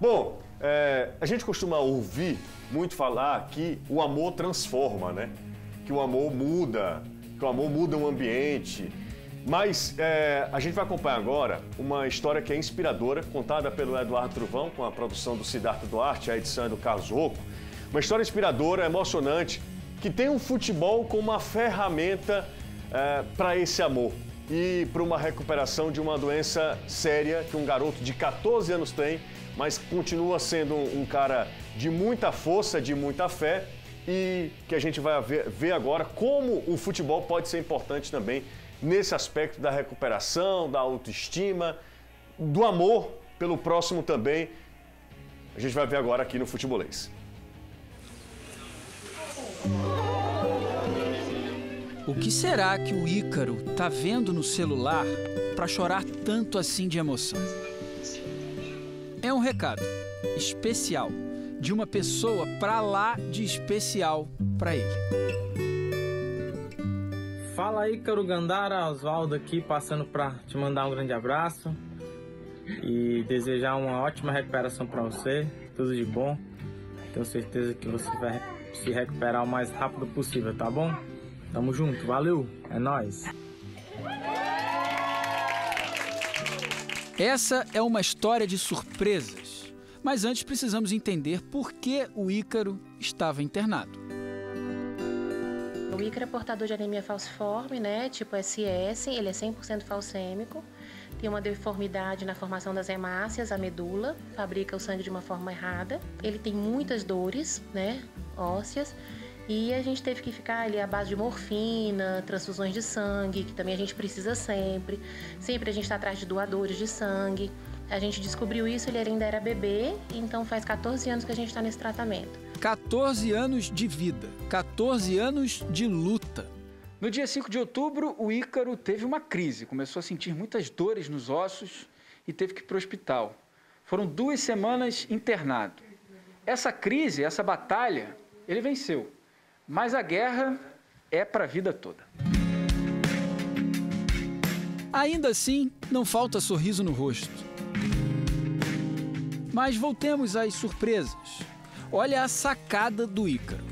Bom, é, a gente costuma ouvir muito falar que o amor transforma, né? Que o amor muda, que o amor muda o ambiente. Mas é, a gente vai acompanhar agora uma história que é inspiradora, contada pelo Eduardo Truvão, com a produção do Siddhartha Duarte, a edição é do Carlos Rocco. Uma história inspiradora, emocionante, que tem um futebol como uma ferramenta é, para esse amor e para uma recuperação de uma doença séria que um garoto de 14 anos tem, mas continua sendo um, cara de muita força, de muita fé e que a gente vai ver, ver agora como o futebol pode ser importante também nesse aspecto da recuperação, da autoestima, do amor pelo próximo também. A gente vai ver agora aqui no Futebolês. O que será que o Ícaro tá vendo no celular para chorar tanto assim de emoção? É um recado especial de uma pessoa para lá de especial para ele. Fala aí, Ícaro Gandara, Oswaldo aqui, passando para te mandar um grande abraço e desejar uma ótima recuperação para você, tudo de bom. Tenho certeza que você vai se recuperar o mais rápido possível, tá bom? Tamo junto, valeu, é nós. Essa é uma história de surpresas. Mas antes precisamos entender por que o Ícaro estava internado. O Ícaro é portador de anemia falciforme, né, tipo SS, ele é 100% falcêmico, tem uma deformidade na formação das hemácias, a medula, fabrica o sangue de uma forma errada. Ele tem muitas dores, né, ósseas, e a gente teve que ficar ali à base de morfina, transfusões de sangue, que também a gente precisa sempre. Sempre a gente está atrás de doadores de sangue. A gente descobriu isso, ele ainda era bebê, então faz 14 anos que a gente está nesse tratamento. 14 anos de vida, 14 anos de luta. No dia 5 de outubro, o Ícaro teve uma crise, começou a sentir muitas dores nos ossos e teve que ir para o hospital. Foram duas semanas internado. Essa crise, essa batalha, ele venceu. Mas a guerra é para a vida toda. Ainda assim, não falta sorriso no rosto. Mas voltemos às surpresas. Olha a sacada do Ícaro.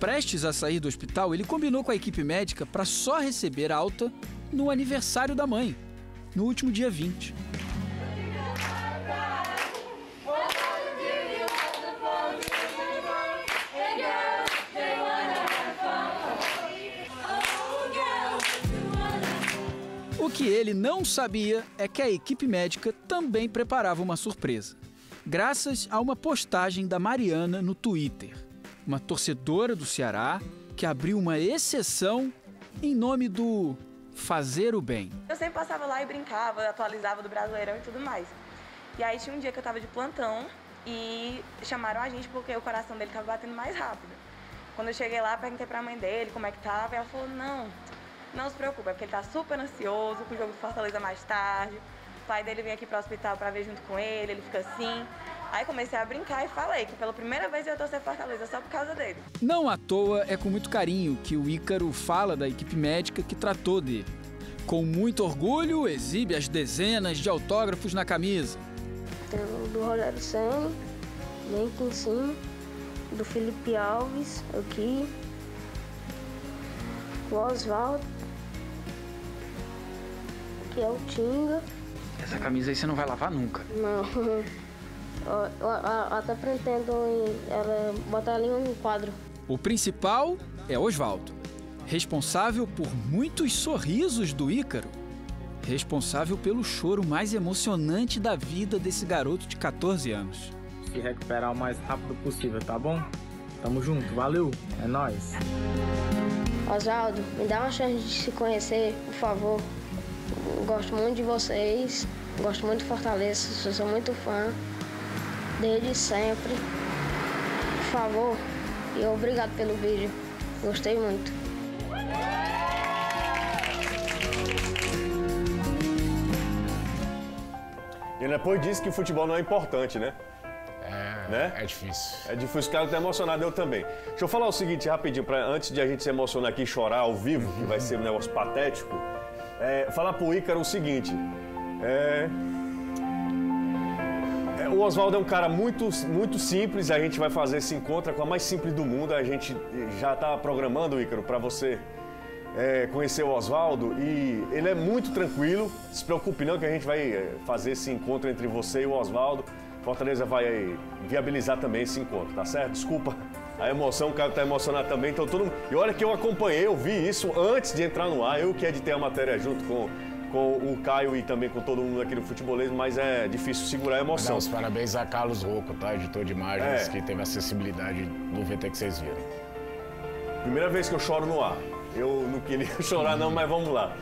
Prestes a sair do hospital, ele combinou com a equipe médica para só receber alta no aniversário da mãe, no último dia 20. Que ele não sabia é que a equipe médica também preparava uma surpresa. Graças a uma postagem da Mariana no Twitter, uma torcedora do Ceará que abriu uma exceção em nome do fazer o bem. Eu sempre passava lá e brincava, atualizava do Brasileirão e tudo mais. E aí tinha um dia que eu tava de plantão e chamaram a gente porque o coração dele tava batendo mais rápido. Quando eu cheguei lá, perguntei pra mãe dele como é que tava, e ela falou: "Não, não se preocupe, é porque ele tá super ansioso com o jogo do Fortaleza mais tarde. O pai dele vem aqui pro hospital para ver junto com ele, ele fica assim. Aí comecei a brincar e falei que pela primeira vez eu ia torcer Fortaleza só por causa dele. Não à toa é com muito carinho que o Ícaro fala da equipe médica que tratou dele. Com muito orgulho, exibe as dezenas de autógrafos na camisa. Tem o do Rogério Senna, bem aqui em cima, do Felipe Alves, aqui, o Oswaldo, que é o Tinga. Essa camisa aí você não vai lavar nunca. Não. Eu, eu, eu até pretendo ela botar ela em um quadro. O principal é Oswaldo, responsável por muitos sorrisos do Ícaro, responsável pelo choro mais emocionante da vida desse garoto de 14 anos. Se recuperar o mais rápido possível, tá bom? Tamo junto, valeu, é nóis. Oswaldo, me dá uma chance de se conhecer, por favor. Eu gosto muito de vocês, gosto muito de Fortaleza, sou muito fã, desde sempre. Por favor, e obrigado pelo vídeo. Gostei muito. E depois disse que o futebol não é importante, né? É, Né? é difícil. É difícil, o cara tá emocionado, eu também. Deixa eu falar o seguinte rapidinho, pra, antes de a gente se emocionar aqui e chorar ao vivo, que vai ser um negócio patético, é, falar pro Ícaro o seguinte. É, é, o Oswaldo é um cara muito, muito simples, a gente vai fazer esse encontro com a mais simples do mundo. A gente já está programando, Ícaro, para você é, conhecer o Oswaldo e ele é muito tranquilo. Se preocupe não que a gente vai é, fazer esse encontro entre você e o Oswaldo. Fortaleza vai viabilizar também esse encontro, tá certo? Desculpa a emoção, o cara está emocionado também. Então todo mundo... E olha que eu acompanhei, eu vi isso antes de entrar no ar. Eu que editei a matéria junto com, com o Caio e também com todo mundo aqui no futebolês, mas é difícil segurar a emoção. os parabéns a Carlos Rocco, tá? Editor de imagens, é. que teve acessibilidade no VT que vocês viram. Primeira vez que eu choro no ar. Eu não queria chorar não, mas vamos lá.